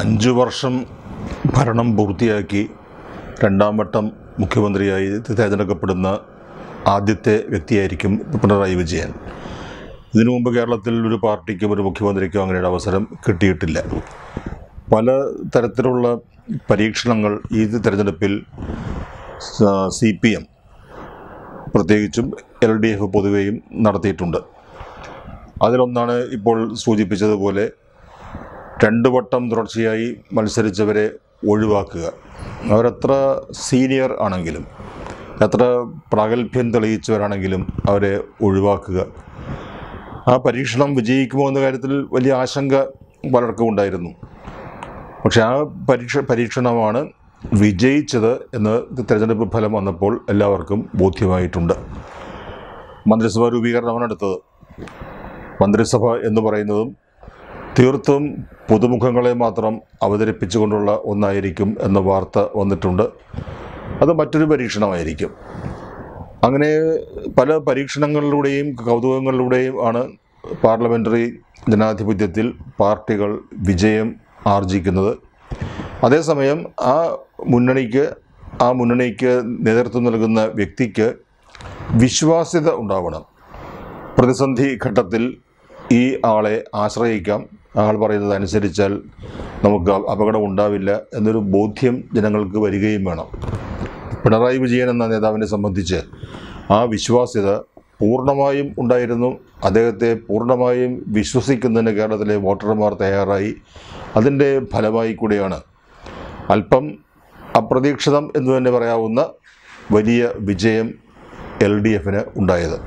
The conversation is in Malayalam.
അഞ്ചു വർഷം ഭരണം പൂർത്തിയാക്കി രണ്ടാം വട്ടം മുഖ്യമന്ത്രിയായി തിരഞ്ഞെടുക്കപ്പെടുന്ന ആദ്യത്തെ വ്യക്തിയായിരിക്കും പിണറായി വിജയൻ. ഇതിനു മുമ്പ് കേരളത്തിൽ ഒരു പാർട്ടിക്കും ഒരു മുഖ്യമന്ത്രിക്കും അങ്ങനെ ഒരു അവസരം കിട്ടിയിട്ടില്ല. പല തരത്തിലുള്ള പരീക്ഷണങ്ങൾ ഈ തിരഞ്ഞെടുപ്പിൽ സി പി എം പ്രത്യേകിച്ചും എൽ ഡി എഫ് പൊതുവെയും നടത്തിയിട്ടുണ്ട്. അതിലൊന്നാണ് ഇപ്പോൾ സൂചിപ്പിച്ചതുപോലെ രണ്ട് വട്ടം തുടർച്ചയായി മത്സരിച്ചവരെ ഒഴിവാക്കുക. അവരെത്ര സീനിയർ ആണെങ്കിലും എത്ര പ്രാഗൽഭ്യം തെളിയിച്ചവരാണെങ്കിലും അവരെ ഒഴിവാക്കുക. ആ പരീക്ഷണം വിജയിക്കുമോ എന്ന കാര്യത്തിൽ വലിയ ആശങ്ക പലർക്കും ഉണ്ടായിരുന്നു. പക്ഷെ ആ പരീക്ഷ പരീക്ഷണമാണ് വിജയിച്ചത് എന്ന് തിരഞ്ഞെടുപ്പ് ഫലം വന്നപ്പോൾ എല്ലാവർക്കും ബോധ്യമായിട്ടുണ്ട്. മന്ത്രിസഭാ രൂപീകരണമാണ് അടുത്തത്. മന്ത്രിസഭ എന്ന് പറയുന്നതും തീർത്തും പുതുമുഖങ്ങളെ മാത്രം അവതരിപ്പിച്ചുകൊണ്ടുള്ള ഒന്നായിരിക്കും എന്ന വാർത്ത വന്നിട്ടുണ്ട്. അത് മറ്റൊരു പരീക്ഷണമായിരിക്കും. അങ്ങനെ പല പരീക്ഷണങ്ങളിലൂടെയും കൗതുകങ്ങളിലൂടെയും ആണ് പാർലമെന്ററി ജനാധിപത്യത്തിൽ പാർട്ടികൾ വിജയം ആർജിക്കുന്നത്. അതേസമയം ആ മുന്നണിക്ക് ആ മുന്നണിക്ക് നേതൃത്വം നൽകുന്ന വ്യക്തിക്ക് വിശ്വാസ്യത ഉണ്ടാവണം. പ്രതിസന്ധി ഘട്ടത്തിൽ ഈ ആളെ ആശ്രയിക്കാം. ആൾ പറയുന്നത് അനുസരിച്ചാൽ നമുക്ക് അപകടം ഉണ്ടാവില്ല എന്നൊരു ബോധ്യം ജനങ്ങൾക്ക് വരികയും വേണം. പിണറായി വിജയൻ എന്ന നേതാവിനെ സംബന്ധിച്ച് ആ വിശ്വാസ്യത പൂർണമായും ഉണ്ടായിരുന്നു. അദ്ദേഹത്തെ പൂർണമായും വിശ്വസിക്കുന്നതിന് കേരളത്തിലെ വോട്ടർമാർ തയ്യാറായി. അതിന്റെ ഫലമായി കൂടിയാണ് അല്പം അപ്രതീക്ഷിതം എന്ന് തന്നെ പറയാവുന്ന വലിയ വിജയം എൽ ഡി എഫിന് ഉണ്ടായത്.